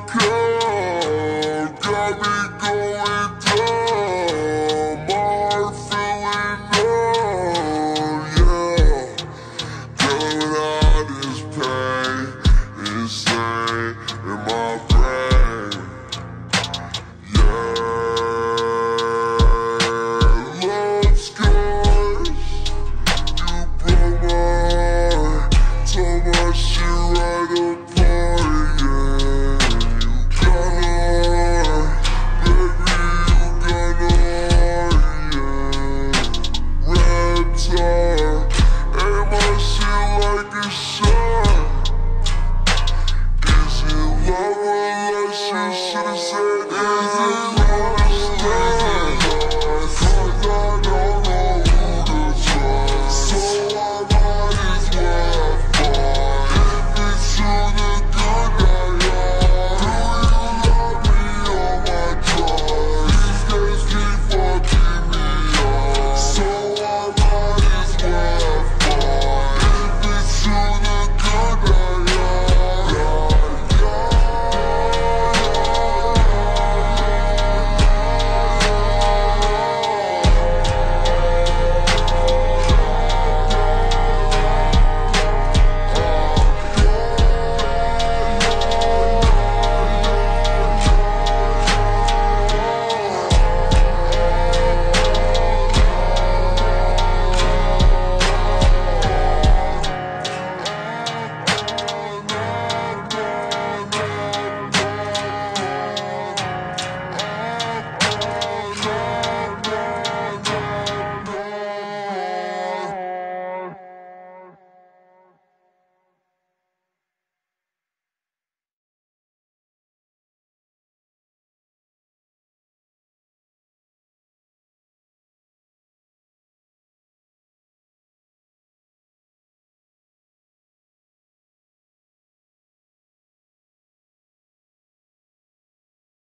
cold. she should have said, is it